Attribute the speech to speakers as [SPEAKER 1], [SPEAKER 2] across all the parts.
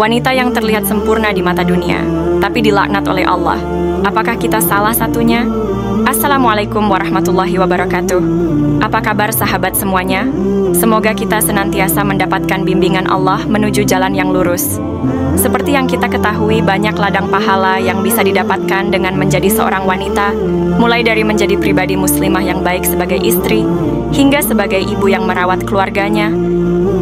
[SPEAKER 1] wanita yang terlihat sempurna di mata dunia, tapi dilaknat oleh Allah. Apakah kita salah satunya? Assalamualaikum warahmatullahi wabarakatuh. Apa kabar sahabat semuanya? Semoga kita senantiasa mendapatkan bimbingan Allah menuju jalan yang lurus. Seperti yang kita ketahui, banyak ladang pahala yang bisa didapatkan dengan menjadi seorang wanita, mulai dari menjadi pribadi muslimah yang baik sebagai istri, hingga sebagai ibu yang merawat keluarganya.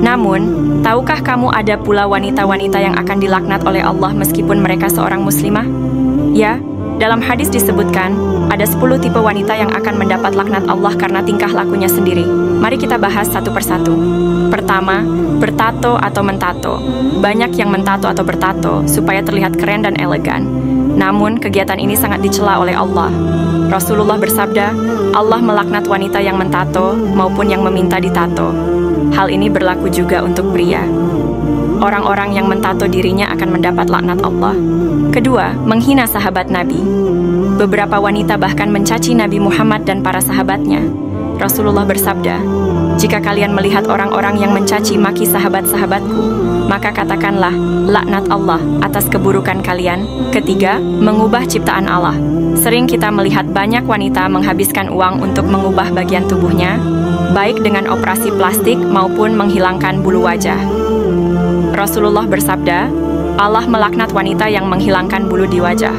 [SPEAKER 1] Namun, tahukah kamu ada pula wanita-wanita yang akan dilaknat oleh Allah meskipun mereka seorang muslimah? Ya, dalam hadis disebutkan, ada 10 tipe wanita yang akan mendapat laknat Allah karena tingkah lakunya sendiri. Mari kita bahas satu persatu. Pertama, bertato atau mentato. Banyak yang mentato atau bertato supaya terlihat keren dan elegan. Namun, kegiatan ini sangat dicela oleh Allah. Rasulullah bersabda, Allah melaknat wanita yang mentato maupun yang meminta ditato. Hal ini berlaku juga untuk pria orang-orang yang mentato dirinya akan mendapat laknat Allah. Kedua, menghina sahabat Nabi. Beberapa wanita bahkan mencaci Nabi Muhammad dan para sahabatnya. Rasulullah bersabda, "Jika kalian melihat orang-orang yang mencaci maki sahabat-sahabatku, maka katakanlah laknat Allah atas keburukan kalian." Ketiga, mengubah ciptaan Allah. Sering kita melihat banyak wanita menghabiskan uang untuk mengubah bagian tubuhnya, baik dengan operasi plastik maupun menghilangkan bulu wajah. Rasulullah bersabda, Allah melaknat wanita yang menghilangkan bulu di wajah.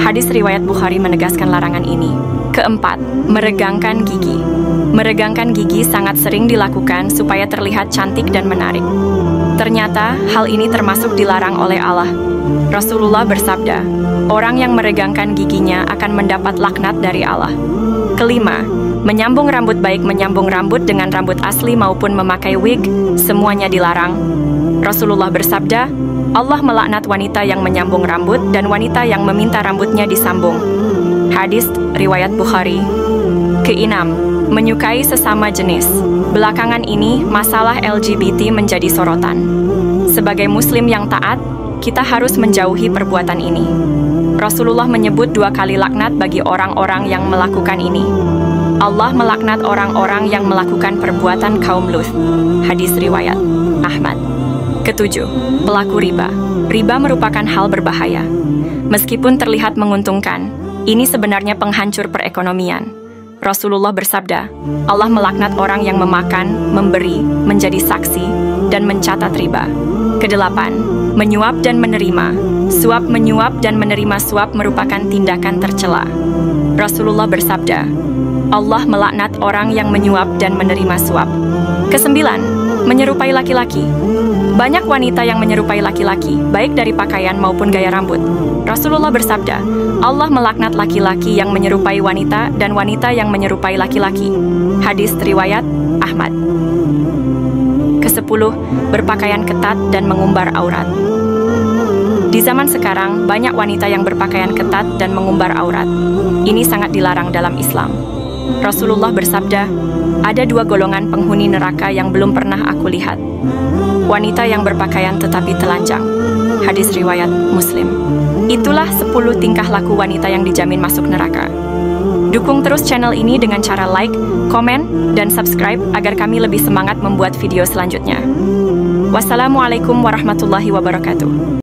[SPEAKER 1] Hadis riwayat Bukhari menegaskan larangan ini. Keempat, meregangkan gigi. Meregangkan gigi sangat sering dilakukan supaya terlihat cantik dan menarik. Ternyata, hal ini termasuk dilarang oleh Allah. Rasulullah bersabda, orang yang meregangkan giginya akan mendapat laknat dari Allah. Kelima, menyambung rambut baik menyambung rambut dengan rambut asli maupun memakai wig, semuanya dilarang. Rasulullah bersabda, Allah melaknat wanita yang menyambung rambut dan wanita yang meminta rambutnya disambung. Hadis riwayat Bukhari. Keenam, menyukai sesama jenis. Belakangan ini, masalah LGBT menjadi sorotan. Sebagai muslim yang taat, kita harus menjauhi perbuatan ini. Rasulullah menyebut dua kali laknat bagi orang-orang yang melakukan ini. Allah melaknat orang-orang yang melakukan perbuatan kaum Luth. Hadis riwayat Ahmad. Ketujuh, pelaku riba. Riba merupakan hal berbahaya. Meskipun terlihat menguntungkan, ini sebenarnya penghancur perekonomian. Rasulullah bersabda, Allah melaknat orang yang memakan, memberi, menjadi saksi, dan mencatat riba. Kedelapan, menyuap dan menerima. Suap menyuap dan menerima suap merupakan tindakan tercela. Rasulullah bersabda, Allah melaknat orang yang menyuap dan menerima suap. Kesembilan, menyerupai laki-laki. Banyak wanita yang menyerupai laki-laki, baik dari pakaian maupun gaya rambut. Rasulullah bersabda, Allah melaknat laki-laki yang menyerupai wanita dan wanita yang menyerupai laki-laki. Hadis riwayat Ahmad. Kesepuluh, berpakaian ketat dan mengumbar aurat. Di zaman sekarang, banyak wanita yang berpakaian ketat dan mengumbar aurat. Ini sangat dilarang dalam Islam. Rasulullah bersabda, ada dua golongan penghuni neraka yang belum pernah aku lihat. Wanita yang berpakaian tetapi telanjang. Hadis riwayat Muslim. Itulah 10 tingkah laku wanita yang dijamin masuk neraka. Dukung terus channel ini dengan cara like, komen, dan subscribe agar kami lebih semangat membuat video selanjutnya. Wassalamualaikum warahmatullahi wabarakatuh.